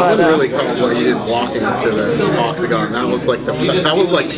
But, wouldn't uh, really call what he did walking into the octagon. That was like the that was like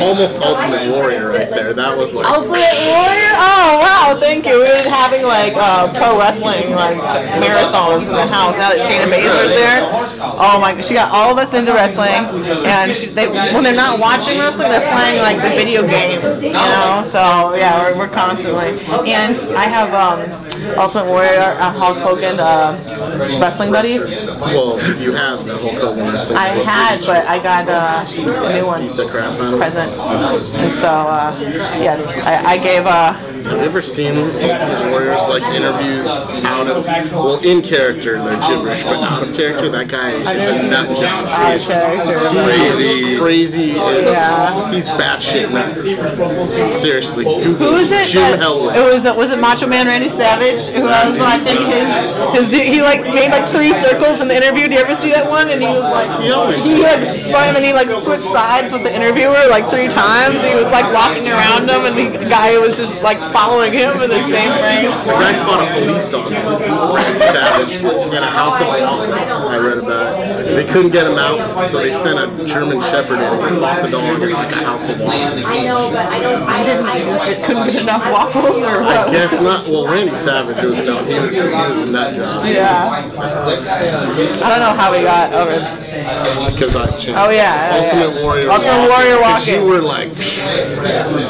almost Ultimate Warrior right there. That was like Ultimate Warrior? Oh wow, thank you. We've been having like uh, pro wrestling like marathons in the house now that Shayna Baszler's there. Oh my, she got all of us into wrestling, and she, they, when they're not watching wrestling, they're playing like the video game. You know, so yeah, we're, we're constantly. And I have um, Ultimate Warrior, uh, Hulk Hogan uh, wrestling buddies. well, you have the Hogan wrestling. I had, but I got uh, new one. the crap present, and so uh, yes, I, I gave. Uh, Have you ever seen Ultimate Warriors like interviews out of well in character they're gibberish, but out of character that guy is a nut job. character. Crazy, crazy. Is, Yeah. He's batshit nuts. Seriously, Google Who is it? Jim that- Hellwig. It was was it Macho Man Randy Savage who I was watching his, his he like made like three circles in the interview. Did you ever see that one? And he was like He like spun and he like switched sides with the interviewer like three times. He was like walking around him and the guy was just like following him in the same frame. The guy fought a police dog once, Randy Savage, to- in a house of waffles. I read about it. They couldn't get him out, so they sent a German Shepherd in and fought the dog in like a house of waffles. I know, but I don't. I didn't. I just it couldn't get enough waffles or I guess not. Well, Randy Savage was no, he was he was a nut job Yeah. I don't know how we got over. because I changed. Oh yeah. yeah, Ultimate yeah. Warrior. Ultimate Warrior 'Cause You walking. were like,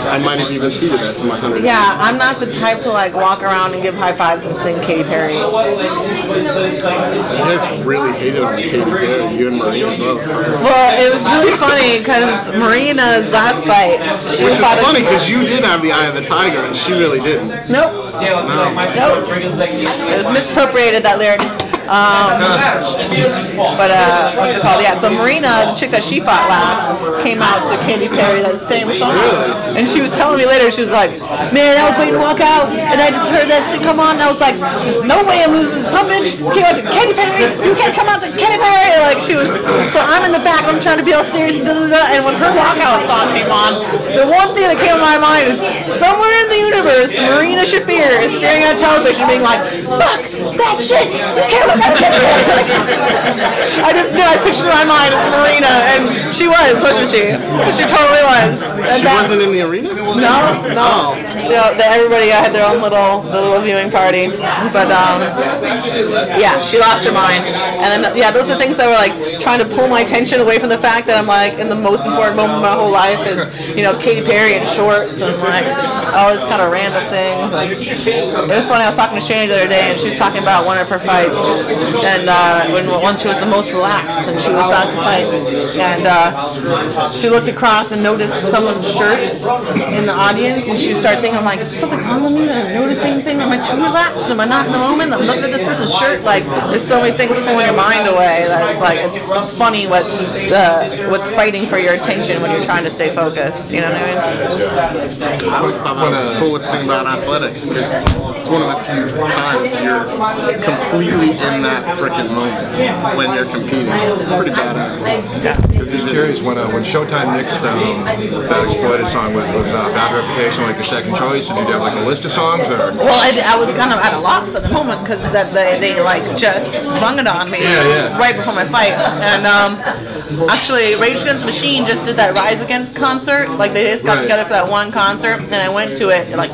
I might have even tweeted that to my hundred. Yeah, I'm not the type to like walk around and give high fives and sing Katy Perry. You guys really hated on Katy Perry. You and Marina both. Well, it was really funny because Marina's last fight, she Which is fought a- funny because you did have the eye of the tiger and she really didn't. Nope. No. Nope. It was misappropriated that lyric. Um, but uh, what's it called? Yeah. So Marina, the chick that she fought last, came out to Katy Perry that same song, and she was telling me later. She was like, "Man, I was waiting to walk out, and I just heard that shit come on, and I was like, there's no way I'm losing some bitch came out to Katy Perry. You can't come out to Katy Perry." Like she was. So I'm in the back. I'm trying to be all serious, and, da, da, da, and when her walkout song came on, the one thing that came to my mind is somewhere in the universe, Marina Shafir is staring at television, being like, "Fuck that shit! You can't look at Katy Perry." I just knew. I pictured in my mind as Marina, and she was, wasn't she? She totally was. And She that- wasn't in the arena. no, no. So that everybody had their own little little viewing party, but um, yeah, she lost her mind, and then yeah, those are things that were like trying to pull my attention away from the fact that I'm like in the most important moment of my whole life is you know Katy Perry in shorts and like all these kind of random things. Like, it was funny. I was talking to Shane the other day, and she was talking about one of her fights, and uh, when once she was the most relaxed, and she was about to fight, and uh, she looked across and noticed someone's shirt in the audience, and she started thinking, I'm like, is there something wrong with me that I'm noticing things? Am I too relaxed? Am I not in the moment? I'm looking at this person's shirt. Like, there's so many things pulling your mind away that it's like it's, it's funny what the what's fighting for your attention when you're trying to stay focused. You know what I mean? I always thought that was the coolest thing about athletics because it's one of the few times you're completely in that freaking moment when you're competing. It's pretty badass. Because Just curious, when uh, when Showtime mixed um, that exploited song was, was uh, Bad Reputation like your second choice, and did you have like a list of songs or? Well, I, I was kind of at a loss at the moment because that they, they like just swung it on me Yeah, yeah. right before my fight. And um, actually, Rage Against the Machine just did that Rise Against concert. Like they just got Right. together for that one concert, and I went to it like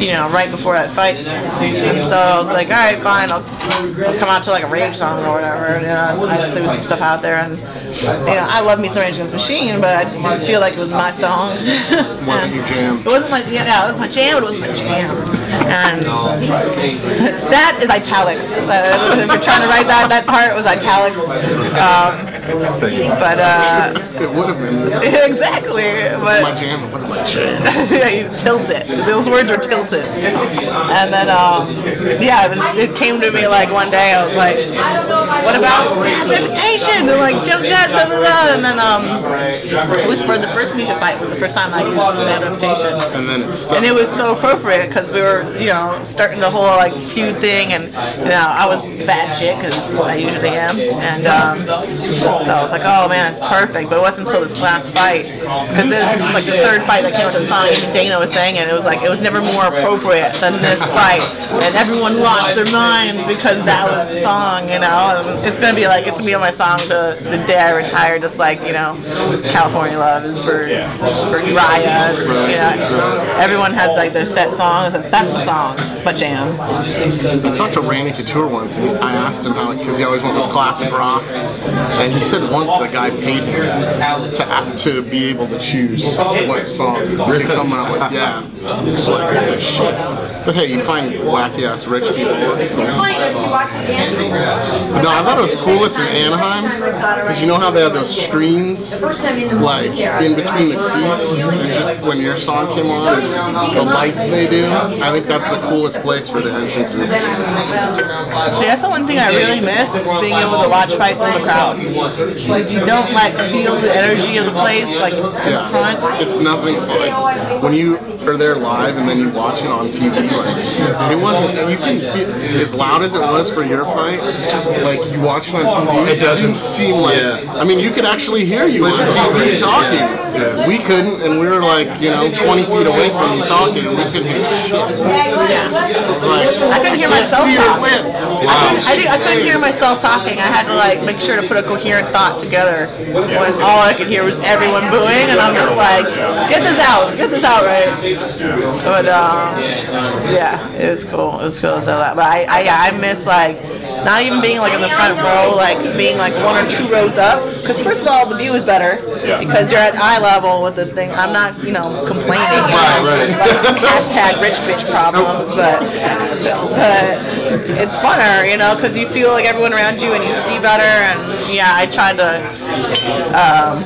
you know right before that fight. And so I was like, all right, fine, I'll, I'll come out to like a Rage song or whatever. You know, I just threw some stuff out there, and you know, I love me some Rage Against Machine, but I just didn't feel like it was my song. Wasn't your jam. It wasn't my yeah, yeah, it was my jam. It was my jam. And that is italics. Uh, if you're trying to write that, that part was italics. Um, but uh, It would have been. exactly. My But jam. It wasn't my jam. yeah, you tilt it. Those words were tilted. And then um, yeah, it was. It came to me like one day. I was like, what about bad reputation? And like jumped at blah blah blah. And then um, it was for the first Misha fight. It was the first time I used bad reputation. And then it stuck. And it was so appropriate because we were, you know, starting the whole like feud thing, and you know, I was bad shit because I usually am, and um, So I was like, oh man, it's perfect. But it wasn't until this last fight, because this is like the third fight that came out the song. Dana was saying it. It was like it was never more appropriate than this fight, and everyone lost their minds because that was the song. You know, and it's gonna be like it's gonna be on my song the, the day I retire. Just like you know, California Love is for for Urijah. You know, everyone has like their set songs. That's, that's the song. It's my jam. I talked to Randy Couture once, and I asked him how, because he always went with classic rock, and he said once the guy paid him to act, to be able to choose what song to come out with. Yeah, just like holy shit. But hey, you find wacky ass rich people. It's cool. No, I thought it was coolest in Anaheim because you know how they have those screens like in between the seats, and just when your song came on, just the lights they do. I think that's the coolest place for the entrances. See, that's the one thing I really miss is being able to watch fights in the crowd. Because you don't like feel the energy of the place like in the Yeah, front. it's nothing like when you are there live and then you watch it on TV. Like it wasn't. You can feel as loud as it was for your fight. Like you watch it on TV, it doesn't seem like. Yeah. I mean, you could actually hear you on TV talking. Yeah. We couldn't, and we were like you know 20 feet away from you talking, and we couldn't hear shit. Like, I couldn't hear myself see your talk. I, did, I couldn't hear myself talking. I had to like make sure to put a coherent thought together when all I could hear was everyone booing, and I'm just like, get this out, get this out right. But um, yeah, it was cool. It was cool. So that, but I, I, yeah, I miss like not even being like in the front row, like being like one or two rows up. Because first of all, the view is better because you're at eye level with the thing. I'm not, you know, complaining. Right, right. Like, hashtag rich bitch problems, but but it's funner, you know, because you feel like everyone around you and you see better. And yeah, I tried to. Um,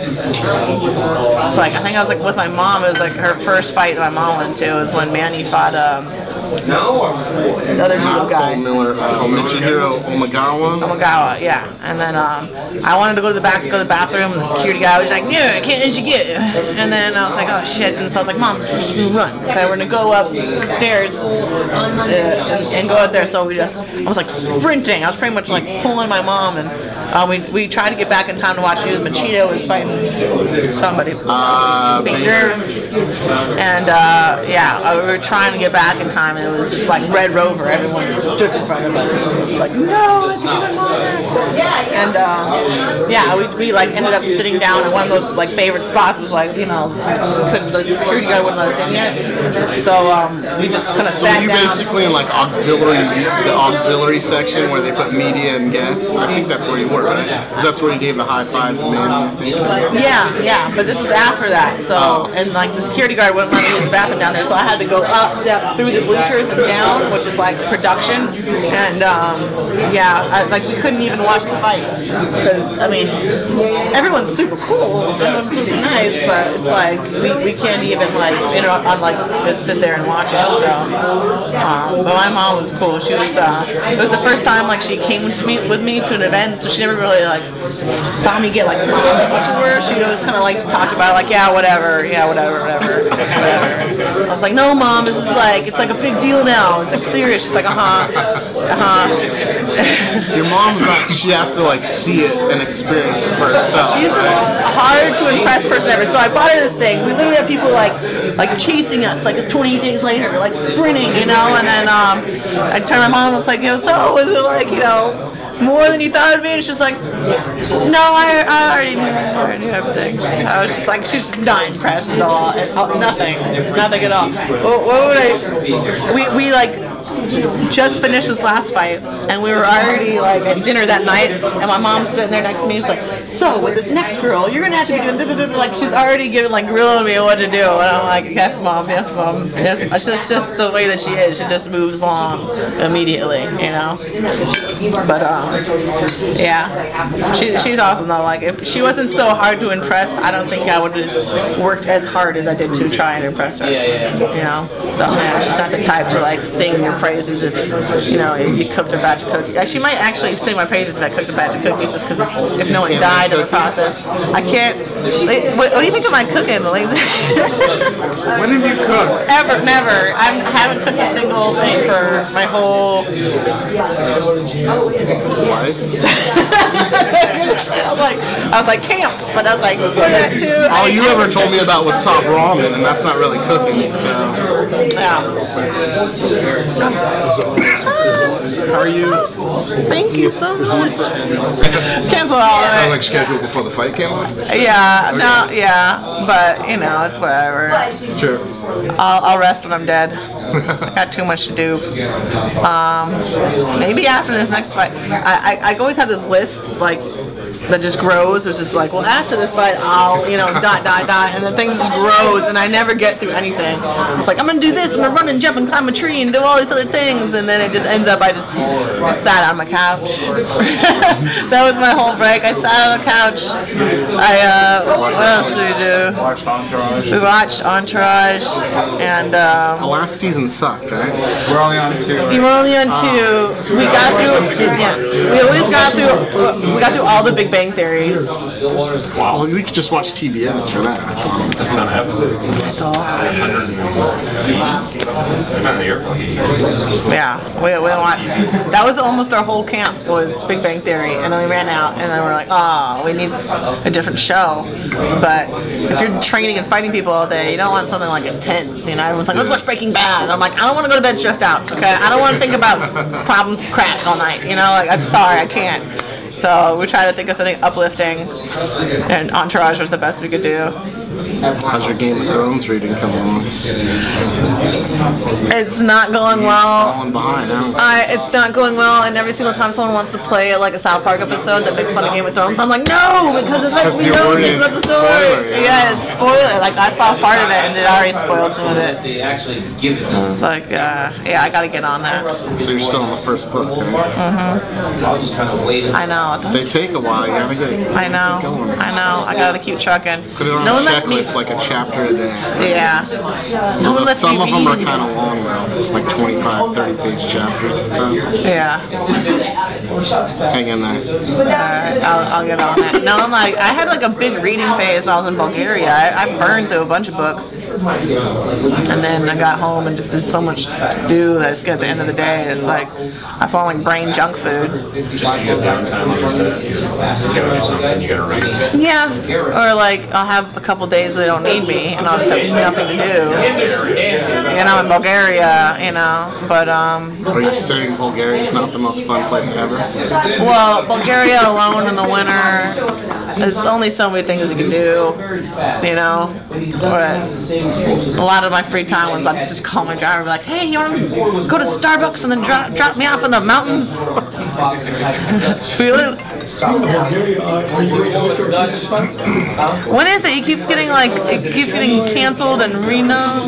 it's like I think I was like with my mom. It was like her first fight that my mom went to was when Manny fought um, the other judo Not guy. Cole Miller, uh, Michihiro Omigawa. Omigawa, yeah. And then um, I wanted to go to the back to go to the bathroom, and the security guy was like, "Yeah, can't let you get?" And then I was like, "Oh shit!" And so I was like, "Mom, we're just gonna run. Okay, we're gonna go upstairs to, and, and go out there." So we just, I was like sprinting. I was pretty much like pulling my mom, and uh, we we tried to get back in time to watch news. Machito was fighting somebody. Uh, Baker. And uh, yeah, we were trying to get back in time, and it was just like Red Rover. Everyone just stood in front of us. It's like, no, it's even more. And um, yeah, we, we like ended up sitting down in one of those like favorite spots. It was like, you know, couldn't, the security guard wouldn't let us in yet. So um, we just kind of So sat you down. basically in like auxiliary, the auxiliary section where they put media and guests. I think that's where you were, right? that's where you gave the high five man. Yeah, yeah, but this was after that. So, and like the security guard wouldn't let me use the bathroom down there, so I had to go up down, through the bleachers and down, which is like production. And um, yeah, I, like we couldn't even watch the fight because I mean, everyone's super cool, everyone's super nice, but it's like we, we can't even like interrupt on like just sit there and watch it. So, um, but my mom was cool. She was. Uh, it was the first time like she came to meet with me to an event, so she never really like saw me get like mom. She always kind of like talked about like yeah, whatever, yeah, whatever, whatever, whatever. I was like, no, mom, this is like it's like a big deal now. It's like serious. She's like, uh huh, uh huh. Your mom's like she has to like see it and experience it for herself. She's the most hard to impress person ever. So I bought her this thing. We literally have people like like chasing us, like it's 28 days later, like sprinting, you know. And then um, I turned my mom and was like, yo, so was it like, you know, more than you thought it'd be? And she's like, no, I, I already knew, I already knew everything. I was just like, she's just not impressed at all, at all nothing, nothing at all. What, what would I? We we like just finished this last fight, and we were already like at dinner that night, and my mom's sitting there next to me. She's like, "So with this next girl, you're gonna have to be doing da, da, da, da." like she's already giving like grilling me what to do." And I'm like, "Yes, mom. Yes, mom. Yes." It's just just the way that she is. She just moves along immediately, you know. But um, yeah, she, she's awesome though. Like if she wasn't so hard to impress, I don't think I would have worked as hard as I did to try and impress her. Yeah, yeah. You know. So yeah, she's not the type to like sing your praises praises if you know you cooked a batch of cookies. She might actually sing my praises if I cooked a batch of cookies, just because if, if no one died in the process. I can't. Like, what, what do you think of my cooking? Like, When have you cooked? Ever, never. I haven't cooked a single thing for my whole Life. I was like, I was like camp, but I was like for that too. Oh, All you ever told me about was top ramen, and that's not really cooking. So Yeah. How are you? Thank you so much. Cancel all of of like scheduled before the fight came on? it. Yeah, no, yeah, but you know, it's whatever. Sure. I'll, I'll rest when I'm dead. I got too much to do. Um, maybe after this next fight, I, I, I always have this list like that just grows. It's just like, well, after the fight, I'll you know dot dot dot, and the thing just grows, and I never get through anything. It's like I'm gonna do this, I'm gonna run and jump and climb a tree and do all these other things, and then it just ends up I just, just sat on my couch. that was my whole break. I sat on the couch. I uh, what else did we do? Watched Entourage. We watched Entourage, and the um, last season sucked, right? We're only on two. we were only on two. We got through. Yeah, we always got through. We got through all the Big Bang theories. Well, we could just watch TBS for that. That's all. That's a ton of episodes. That's a lot. Not in your Yeah, we, we want. That was almost our whole camp was Big Bang Theory, and then we ran out, and then we're like, oh, we need a different show. But if you're training and fighting people all day, you don't want something like intense. You know, everyone's like, let's watch Breaking Bad. And I'm like, I don't want to go to bed stressed out. Okay, I don't want to think about problems with crack all night. You know, like I'm sorry, I can't. So we try to think of something uplifting, and Entourage was the best we could do. How's your Game of Thrones reading coming along? It's not going well. Falling behind, huh? I, it's not going well, and every single time someone wants to play like a South Park episode that makes fun of Game of Thrones, I'm like, no, because it lets me know worried things about the it's story. spoiler, yeah. yeah. it's spoiler. Like I saw part of it, and it already spoiled some of it. They actually give it. It's like, uh, yeah, I gotta get on that. So you're still in the first book, right? I'll just kind of wait. I know. They take a while. You gotta get it. I know. Going. I know. I gotta keep trucking. Put it on no a one lets me. Checklist, like a chapter a day. Yeah. No one Although lets some me of them are kind of long though, like 25, 30 page chapters. It's tough. Yeah. Hang in there. Alright, I'll, I'll get on that. No, I'm like, I had like a big reading phase when I was in Bulgaria. I, I burned through a bunch of books. And then I got home and just there's so much to do that it's good at the end of the day. It's like, I saw like brain junk food. Just to get downtime, like you said. You gotta do something, you gotta read. Yeah. Or like, I'll have a couple days they don't need me and I'll just have nothing to do. And I'm in Bulgaria, you know. But, um, Are you saying Bulgaria is not the most fun place ever? Well, Bulgaria alone in the winter, there's only so many things you can do, you know. But a lot of my free time was I'd just call my driver, be like, "Hey, you want to go to Starbucks and then drop drop me off in the mountains?" Fight? when is it? He keeps getting like it keeps getting canceled and Reno.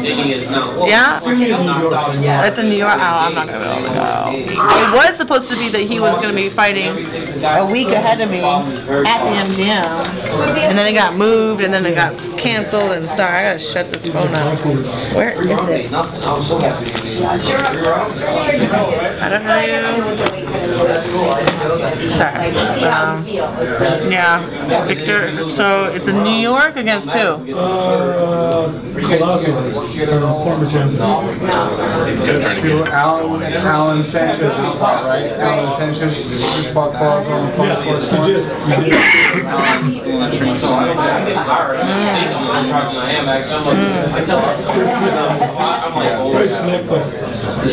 Yeah. It's in New York. Oh, I'm not gonna be able to go. It was supposed to be that he was gonna be fighting a week ahead of me at the MGM, and then it got moved, and then it got canceled. And sorry, I gotta shut this phone off. Where is it? I don't know. Sorry. Um, yeah, Victor. So it's in New York against who? Uh, Colossus, uh, former champion. to Alan, Alan Sanchez, right? Alan Sanchez, just fought Claus on Yeah, you did. You did. The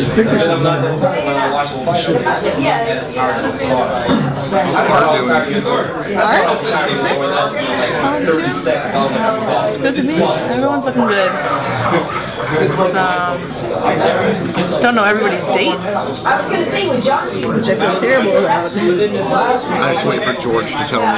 Very slick, but Victor's a It's good to me. Everyone's looking good. It's, um, I just don't know everybody's dates, I was gonna say with John. which I feel terrible about. I just wait for George to tell me.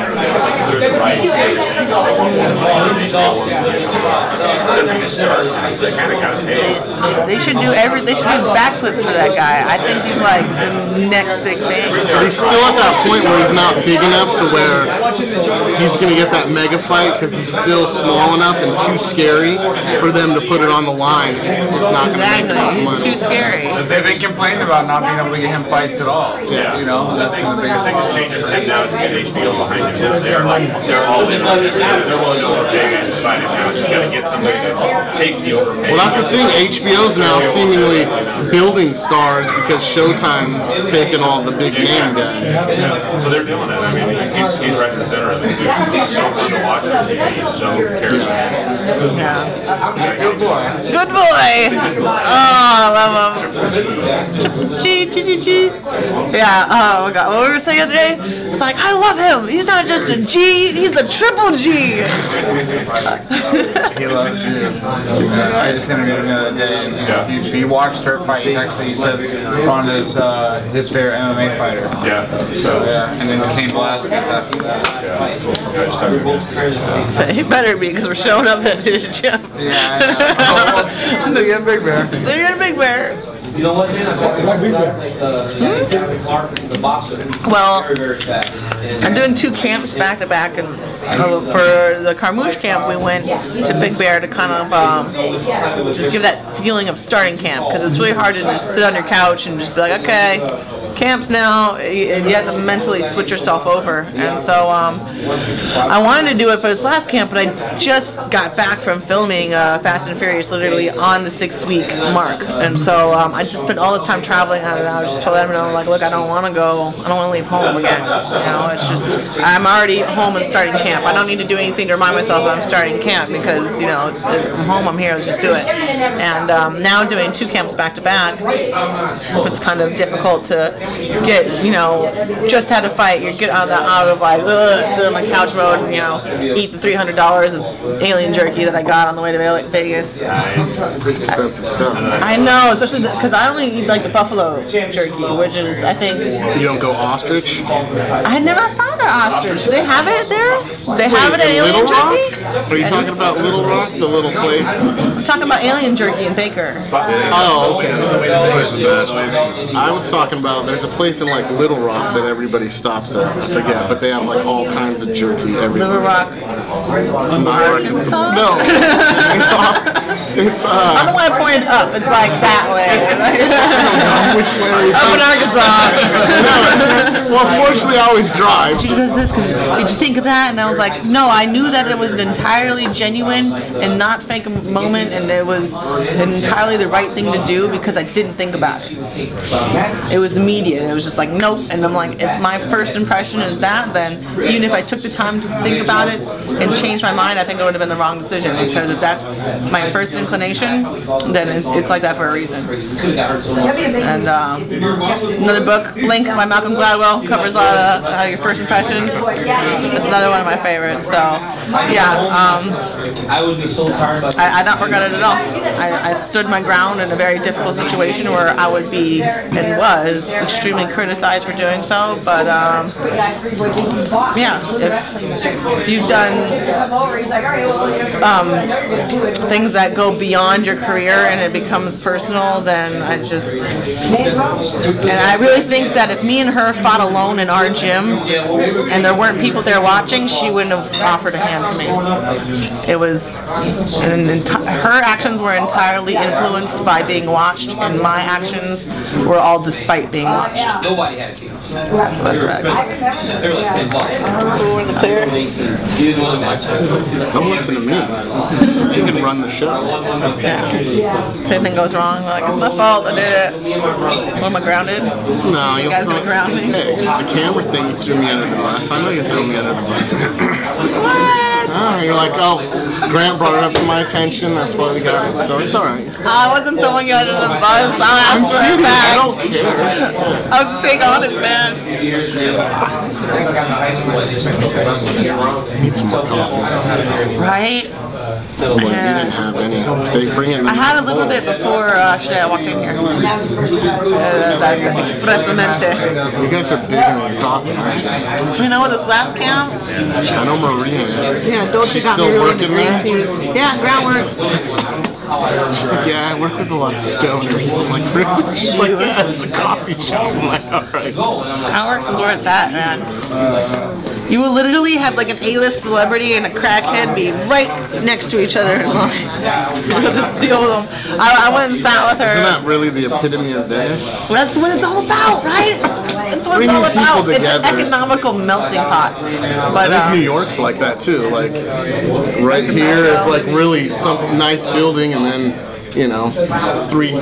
They should do every. They should do backflips for that guy. I think he's like the next big thing. But he's still at that point where he's not big enough to where he's going to get that mega fight because he's still small enough and too scary for them to put it on the line. It's not going to make Exactly. He's too scary. They've been complaining about not being able to get him fights at all. Yeah. You know, that's been the biggest I think it's changing for him now to get HBO behind him. They're like, they're all in on it. They're willing to overpay and just find it now. Just gotta get somebody to take the overpay. Well, that's the thing. HBO's now seemingly building stars because Showtime's taking all the big name guys. Yeah, so they're doing that. I mean, he's, he's right in the center of it. He's so fun to watch on TV. He's so charismatic. Yeah. good boy. Good boy. Oh, I love him. G, G, G, G. Yeah. Oh my God. What were we saying the other day? It's like I love him. He's not just a G. He's a triple G. He loves you. I just interviewed him the other day, and he, he watched her fight. He's actually, he says Ronda's uh, his favorite MMA fighter. Yeah. So yeah, and then Cain Velasquez after that. I just talked about So he better be because we're showing up at his gym. Yeah, I know. So yeah, Big Bear. See you in Big Bear. You know what, man? Why Big Bear? Uh, Clark, the boxer. Well, Very, very fast. And- I'm doing two camps back to back, and uh, for the Carmouche camp, we went to Big Bear to kind of um, just give that feeling of starting camp because it's really hard to just sit on your couch and just be like, okay, camp's now. You you have to mentally switch yourself over, and so um, I wanted to do it for this last camp, but I just got back from filming uh, Fast and Furious, literally on the six week mark, and so um, I just spent all this time traveling. And I just told everyone, like, look, I don't want to go. I don't want to leave home again. You know, it's just I'm already home and starting camp. I don't need to do anything to remind myself I'm starting camp because you know I'm home. I'm here. Let's just do it. And um, now doing two camps back to back, it's kind of difficult to get. You know, just had a fight. You get out of the out of like ugh, sit on the couch mode and you know eat the three hundred dollars of alien jerky that I got on the way to Ve- Vegas. It's expensive stuff. I know, especially because I only eat like the buffalo jerky, which is I think You don't go ostrich? I never found an ostrich. Do they have it there? They have it at Alien Little Rock? Are you talking about Little Rock, the little place? I'm talking about Alien Jerky in Baker. Oh, okay. Place the best. I was talking about there's a place in like Little Rock that everybody stops at. I forget, but they have like all kinds of jerky everywhere. Little Rock. Arkansas? No, it's off. It's I don't know uh. why pointed up. It's like that way. Which way are you Up in Arkansas. Well, unfortunately, I always drive. Did you do this? 'Cause Did you think of that? And I was like, no, I knew that it was an entirely genuine and not fake moment, and it was entirely the right thing to do because I didn't think about it. It was immediate. It was just like, nope. And I'm like, if my first impression is that, then even if I took the time to think about it and change my mind, I think it would have been the wrong decision. Because if that's my first inclination, then it's, it's like that for a reason. And um, another book, Blink by Malcolm Gladwell, covers a lot of uh, your first impressions. It's another one of my favorites. So, yeah, um, I would be so tired I, I don't regret it at all. I, I stood my ground in a very difficult situation where I would be and was extremely criticized for doing so. But um, yeah, if, if you've done um, things that go beyond your career and it becomes personal, then I just and I really think that if me and her fought alone in our gym and there weren't people there watching, she wouldn't have offered a hand to me. It was her actions were entirely influenced by being watched, and my actions were all despite being watched. Nobody had a key. That's the best way They were like 10 bucks. Don't listen to me. You can run the show. If anything goes wrong, like it's my fault. I did it. What am I grounded? No, you guys gonna ground me? Hey, the camera thing you threw me under the bus. I know you threw me under the bus. What? Oh, you're like, oh, Grant brought it up to my attention. That's why we got it. So it's all right. I wasn't throwing you under the bus. I'll ask for it I don't care. I'll just being honest, man. I need some more coffee. Right? Boy, you didn't have any. They bring it. I had a little bit before uh, actually I walked in here. Uh, expressamente. You guys are big on your coffee, aren't you? You know, this last camp, I know Marina is. yeah, Dolce She's got me still really into working green tea. Yeah, Groundworks. She's like, yeah, I work with a lot of stoners. I'm like, really? She's like, yeah, it's a coffee shop. I'm like, all right. How it works is where it's at, man. You will literally have like an A-list celebrity and a crackhead be right next to each other in line. You'll just deal with them. I, I went and sat with her. Isn't that really the epitome of Venice? That's what it's all about, right? That's what it's all about. It's an economical melting pot. But I think uh, New York's like that too. Like right here is like really some nice building, and then you know three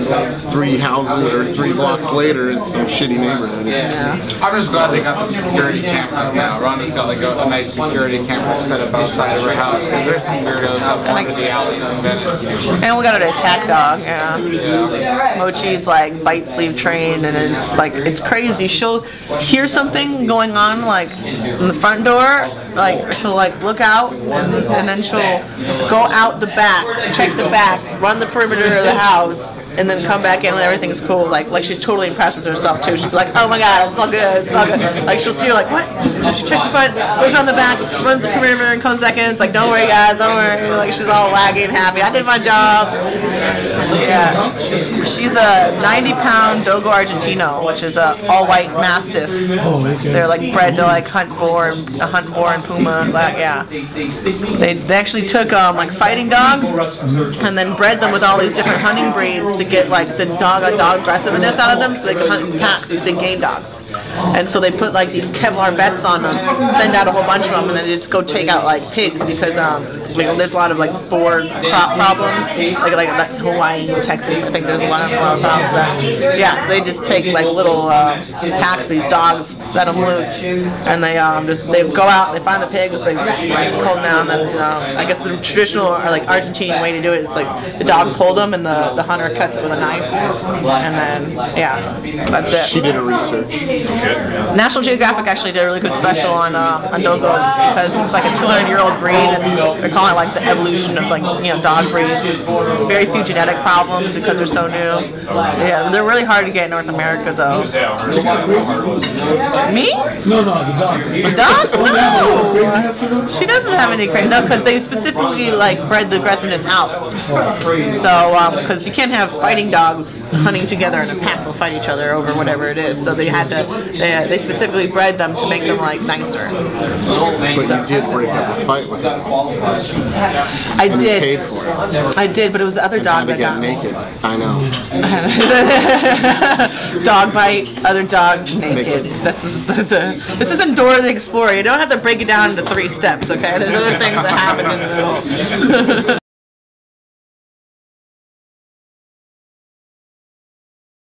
three houses or three blocks later is some shitty neighborhood. It's- I'm just glad they got the security cameras now. Ronda's got like a, a nice security camera set up outside of her house because there's some weirdos that wander the alleys in Venice. and we got an attack dog. Yeah. Yeah. Mochi's like bite sleeve trained, and it's like it's crazy. She'll hear something going on like in the front door, like she'll like look out, and, and then she'll go out the back, check the back, run the perimeter of the house, and then come back in when everything's cool. Like like she's totally impressed with herself too. She's like, oh my god, it's all good, it's all good. Like she'll see her like what? And she checks the front, goes around the back, runs the perimeter, and comes back in. It's like don't worry guys, don't worry. Like she's all wagging, happy. I did my job. Yeah. She's a 90 pound Dogo Argentino, which is a all white mastiff. They're like bred to like hunt boar, and hunt boar and puma. Like, yeah. They, they actually took um, like fighting dogs and then bred them with all these different hunting breeds to get like the dog a dog aggressiveness out of them so they can hunt in packs, these big game dogs. And so they put like these Kevlar vests on them, send out a whole bunch of them, and then they just go take out like pigs because um, like, there's a lot of like boar crop problems, like like Hawaii, Texas. I think there's a lot of, a problems there. Yeah, so they just take like little uh, packs, these dogs, set them loose, and they um, just they go out, they find the pigs, they like, them down, and um, I guess the traditional or like Argentine way to do it is like the dogs hold them and the, the hunter cuts it with a knife, and then yeah, that's it. She did her research. National Geographic actually did a really good special on uh, on dogos because it's like a 200 year old breed and they're calling it like the evolution of like you know dog breeds. It's very few genetic problems because they're so new. Yeah, they're really hard to get in North America though. Me? No, no, the dogs. The dogs? Don't they have a little craziness to No. She doesn't have any crazy. No, because they specifically like bred the aggressiveness out. So, because you can't have fighting dogs hunting together in a pack. They'll fight each other over whatever it is. So they had to. They, uh, they specifically bred them to make them like nicer. But you did break up a fight with her. I And did. paid for it. I did, but it was the other Had dog that got naked. I know. dog bite, other dog naked. This is the, the this isn't Dora the Explorer. You don't have to break it down into three steps, okay? There's other things that happen in the middle.